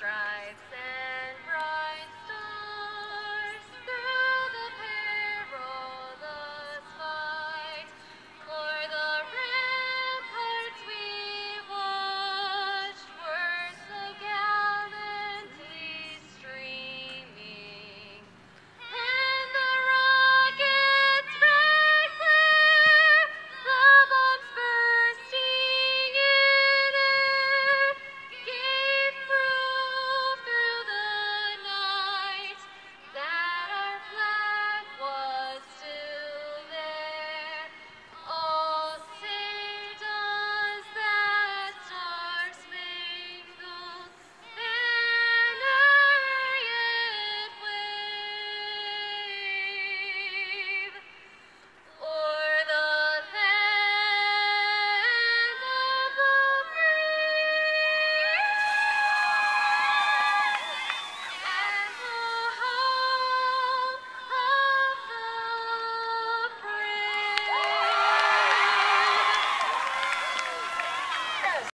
restaurant.